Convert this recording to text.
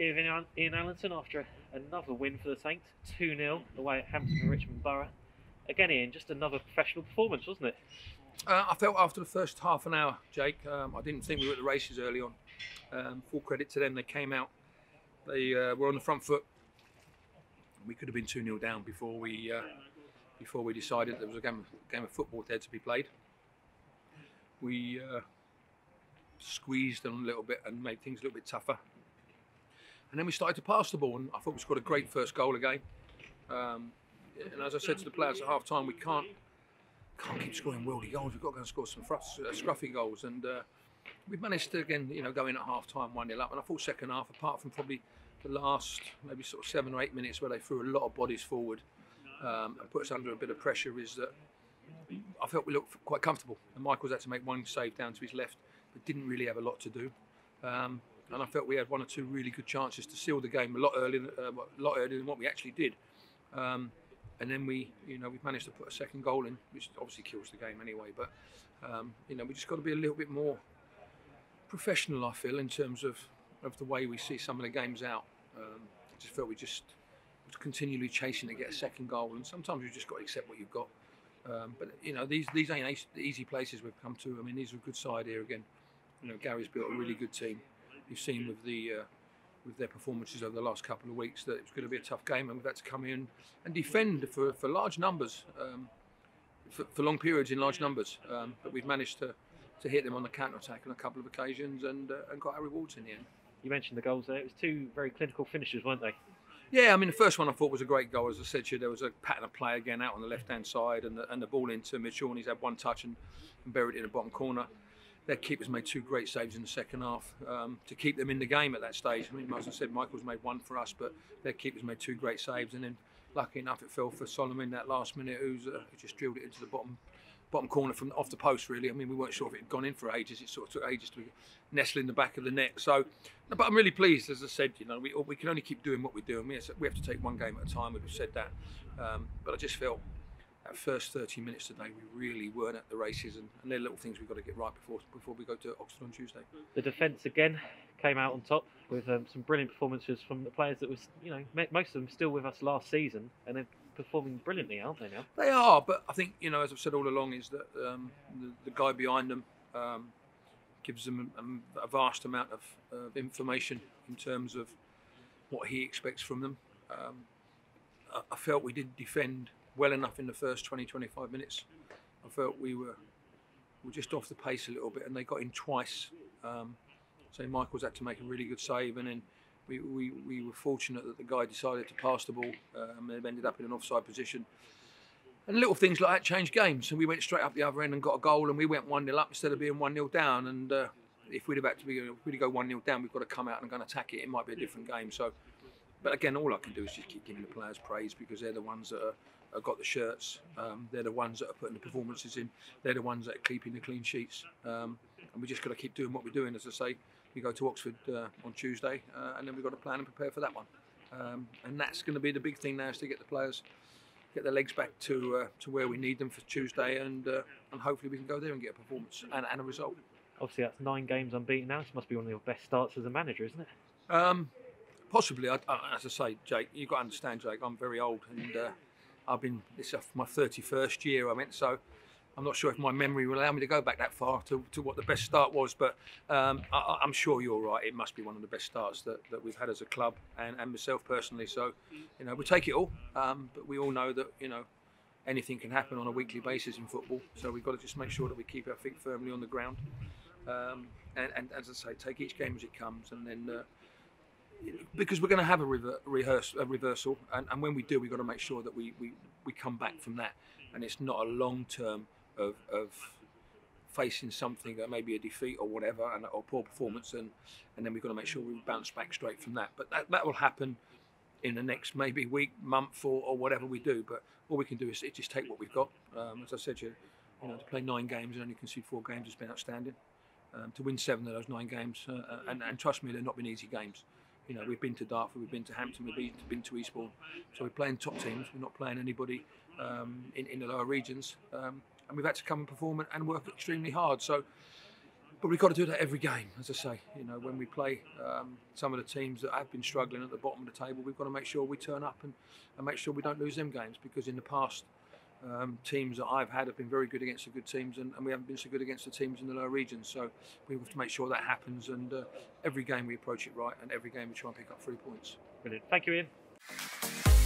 Ian- Ian Allinson after another win for the Saints, 2 0 away at Hampton and Richmond Borough. Again, Ian, just another professional performance, wasn't it? Uh, I felt after the first half an hour, Jake, um, I didn't think we were at the races early on. Um, full credit to them, they came out, they uh, were on the front foot. We could have been 2 0 down before we uh, before we decided there was a game, game of football there to be played. We uh, squeezed them a little bit and made things a little bit tougher. And then we started to pass the ball, and I thought we scored a great first goal again. Um, and as I said to the players at half time, we can't can't keep scoring worldy goals. We've got to go and score some uh, scruffy goals. And uh, we've managed to again, you know, go in at half time one 0 up. And I thought second half, apart from probably the last maybe sort of seven or eight minutes where they threw a lot of bodies forward um, and put us under a bit of pressure, is that I felt we looked quite comfortable. And Michael's had to make one save down to his left, but didn't really have a lot to do. Um, and I felt we had one or two really good chances to seal the game a lot earlier, uh, a lot earlier than what we actually did. Um, and then we, you know, we've managed to put a second goal in, which obviously kills the game anyway. But um, you know, we just got to be a little bit more professional. I feel in terms of of the way we see some of the games out. Um, I just felt we just was continually chasing to get a second goal, and sometimes you've just got to accept what you've got. Um, but you know, these these ain't easy places we've come to. I mean, these are a good side here again. You know, Gary's built a really good team. You've seen with the uh, with their performances over the last couple of weeks that it's going to be a tough game, and we've had to come in and defend for, for large numbers, um, for, for long periods in large numbers. Um, but we've managed to, to hit them on the counter attack on a couple of occasions and uh, and got our rewards in the end. You mentioned the goals there. It was two very clinical finishes, weren't they? Yeah, I mean the first one I thought was a great goal. As I said to you, there was a pattern of play again out on the left hand side, and the, and the ball into Mitchell, and he's had one touch and, and buried it in the bottom corner. Their keepers made two great saves in the second half um, to keep them in the game at that stage. I mean, as I said, Michael's made one for us, but their keepers made two great saves, and then lucky enough it fell for Solomon that last minute, who's uh, who just drilled it into the bottom bottom corner from off the post. Really, I mean, we weren't sure if it had gone in for ages. It sort of took ages to nestle in the back of the net. So, but I'm really pleased, as I said. You know, we we can only keep doing what we're doing. We have to take one game at a time. We've said that, um, but I just felt that first 30 minutes today we really weren't at the races, and, and they're little things we've got to get right before before we go to Oxford on Tuesday. The defence again came out on top with um, some brilliant performances from the players that was, you know, most of them still with us last season, and they're performing brilliantly, aren't they now? They are, but I think you know, as I've said all along, is that um, the, the guy behind them um, gives them a, a vast amount of, of information in terms of what he expects from them. I, I felt we didn't defend well enough in the first 20, 25 minutes. I felt we were were just off the pace a little bit, and they got in twice. Um, so Michael's had to make a really good save, and then we, we, we were fortunate that the guy decided to pass the ball um, and ended up in an offside position. And little things like that change games. And we went straight up the other end and got a goal, and we went 1 0 up instead of being 1 0 down. And uh, if we'd have had to be, if we'd go 1 0 down, we've got to come out and go and attack it. It might be a different game. So, but again, all I can do is just keep giving the players praise because they're the ones that are, have got the shirts. Um, they're the ones that are putting the performances in. They're the ones that are keeping the clean sheets. Um, and we just got to keep doing what we're doing. As I say, we go to Oxford uh, on Tuesday, uh, and then we've got to plan and prepare for that one. Um, and that's going to be the big thing now is to get the players, get their legs back to uh, to where we need them for Tuesday, and uh, and hopefully we can go there and get a performance and, and a result. Obviously, that's nine games unbeaten now. This must be one of your best starts as a manager, isn't it? Um, possibly, I, as I say, Jake, you've got to understand, Jake. I'm very old, and uh, I've been this is my 31st year. I went so. I'm not sure if my memory will allow me to go back that far to, to what the best start was, but um, I, I'm sure you're right. It must be one of the best starts that, that we've had as a club and, and myself personally. So, you know, we take it all, um, but we all know that, you know, anything can happen on a weekly basis in football. So we've got to just make sure that we keep our feet firmly on the ground. Um, and, and as I say, take each game as it comes and then. Uh, because we're going to have a, rever- rehearse, a reversal, and, and when we do, we've got to make sure that we, we, we come back from that, and it's not a long term of, of facing something that may be a defeat or whatever, and or poor performance, and and then we've got to make sure we bounce back straight from that. But that, that will happen in the next maybe week, month, or, or whatever we do. But all we can do is just take what we've got. Um, as I said, you, you know, to play nine games and only concede four games has been outstanding. Um, to win seven of those nine games, uh, and, and trust me, they've not been easy games. You know, we've been to Dartford, we've been to Hampton, we've been, to Eastbourne. So we're playing top teams. We're not playing anybody um, in, in the lower regions. Um, and we've had to come and perform and work extremely hard. So but we've got to do that every game, as I say. You know, when we play um, some of the teams that have been struggling at the bottom of the table, we've got to make sure we turn up and, and make sure we don't lose them games because in the past, um, teams that I've had have been very good against the good teams, and, and, we haven't been so good against the teams in the lower regions. So we have to make sure that happens, and uh, every game we approach it right, and every game we try and pick up three points. Brilliant. Thank you, Ian.